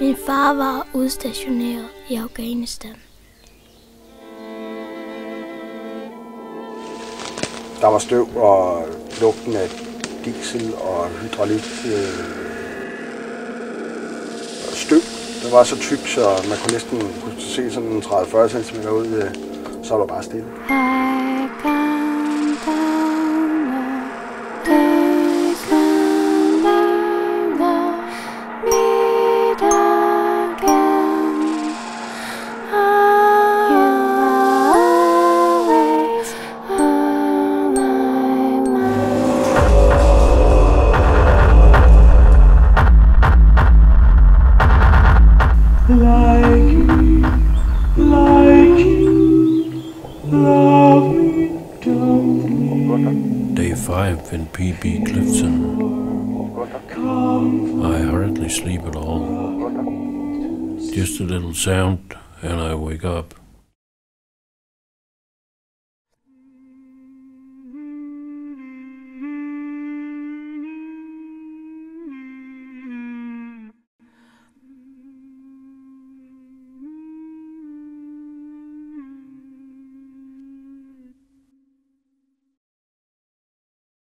Min far var udstationeret i Afghanistan. Der var støv og lugten af diesel og hydraulik. Øh, støv. Det var så tyk, så man kunne næsten kunne se sådan 30-40 cm ud. Øh, så var der bare stille. Day 5 in PB Clifton. I hardly sleep at all. Just a little sound and I wake up.